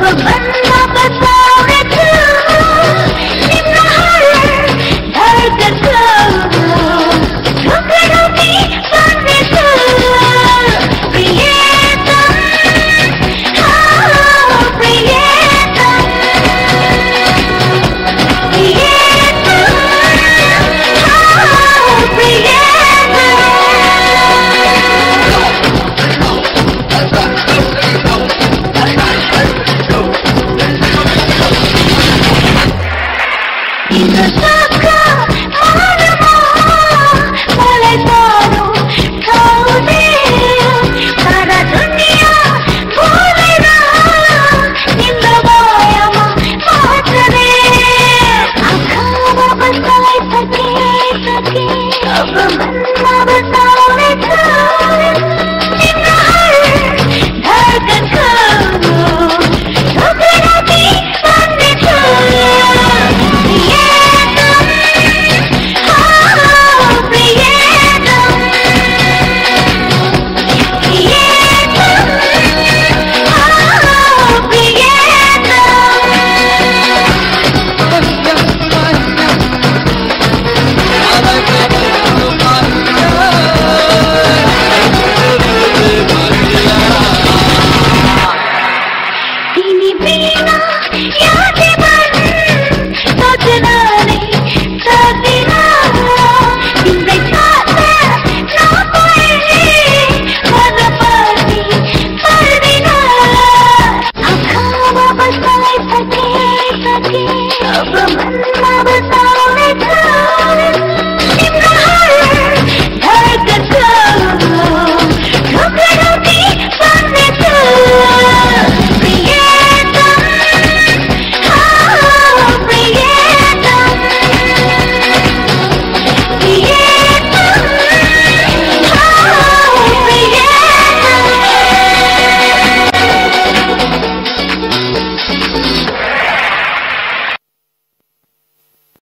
Open. के अब मन ना बता